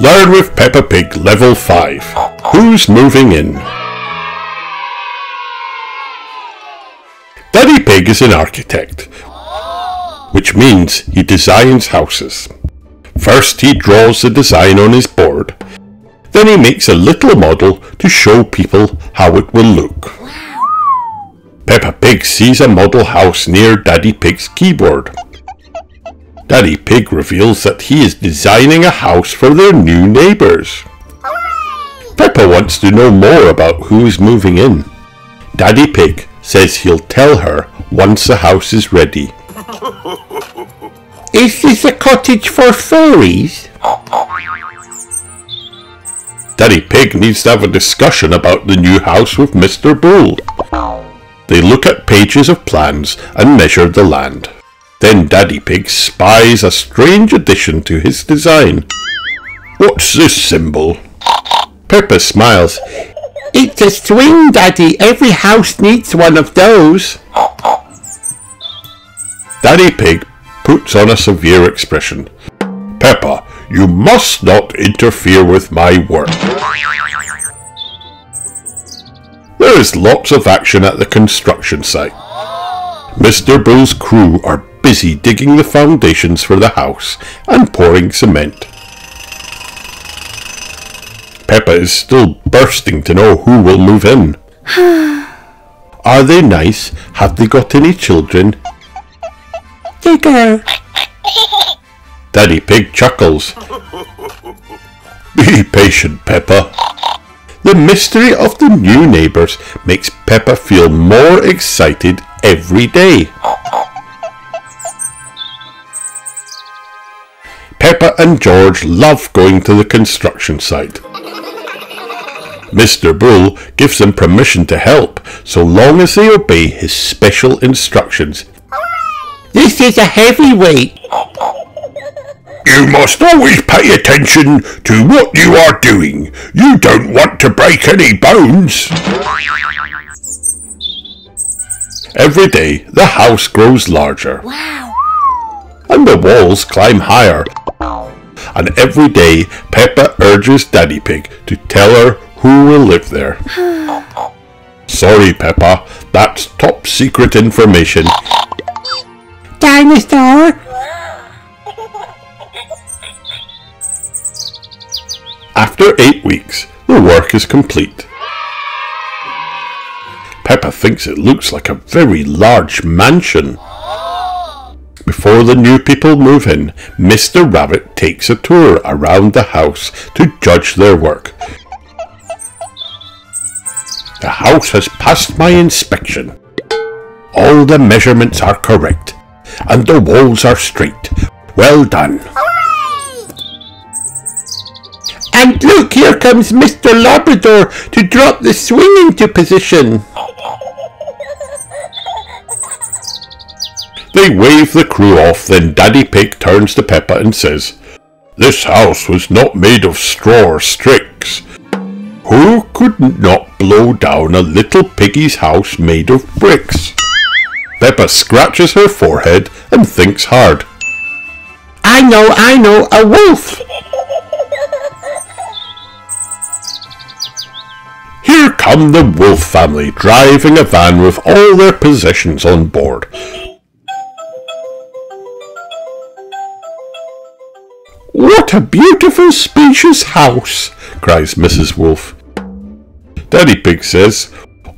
Learn with Peppa Pig Level 5. Who's moving in? Daddy Pig is an architect, which means he designs houses. First he draws the design on his board, then he makes a little model to show people how it will look. Peppa Pig sees a model house near Daddy Pig's keyboard. Daddy Pig reveals that he is designing a house for their new neighbours. Peppa wants to know more about who's moving in. Daddy Pig says he'll tell her once the house is ready. is this a cottage for fairies? Daddy Pig needs to have a discussion about the new house with Mr. Bull. They look at pages of plans and measure the land. Then Daddy Pig spies a strange addition to his design. What's this symbol? Peppa smiles. It's a swing, Daddy. Every house needs one of those. Daddy Pig puts on a severe expression. Peppa, you must not interfere with my work. There is lots of action at the construction site. Mr. Bull's crew are busy digging the foundations for the house and pouring cement. Peppa is still bursting to know who will move in. Are they nice? Have they got any children? Digger. Daddy Pig chuckles. Be patient, Peppa. The mystery of the new neighbours makes Peppa feel more excited every day. Peppa and George love going to the construction site. Mr. Bull gives them permission to help so long as they obey his special instructions. This is a heavy weight. You must always pay attention to what you are doing. You don't want to break any bones. Every day, the house grows larger. Wow. And the walls climb higher. And every day, Peppa urges Daddy Pig to tell her who will live there. Sorry, Peppa, that's top secret information. Dinosaur! After eight weeks, the work is complete. Peppa thinks it looks like a very large mansion. Before the new people move in, Mr. Rabbit takes a tour around the house to judge their work. The house has passed my inspection. All the measurements are correct, and the walls are straight. Well done. And look, here comes Mr. Labrador to drop the swing into position. They wave the crew off, then Daddy Pig turns to Peppa and says, This house was not made of straw or sticks. Who could not blow down a little piggy's house made of bricks? Peppa scratches her forehead and thinks hard. I know, I know, a wolf! Here come the Wolf family driving a van with all their possessions on board. What a beautiful spacious house, cries Mrs. Wolf. Daddy Pig says,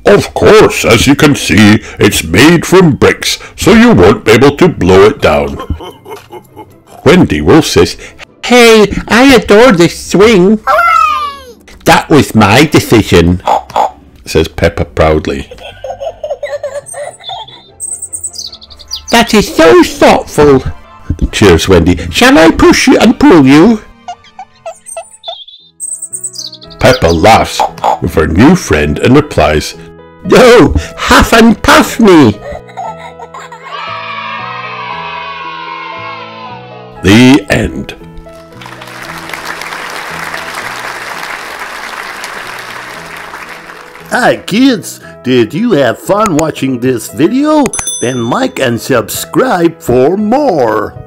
Of course, as you can see, it's made from bricks, so you won't be able to blow it down. Wendy Wolf says, Hey, I adore this swing. That was my decision, says Peppa proudly. That is so thoughtful, cheers Wendy. Shall I push you and pull you? Peppa laughs with her new friend and replies, No, huff and puff me. The end. Hi kids, did you have fun watching this video? Then like and subscribe for more.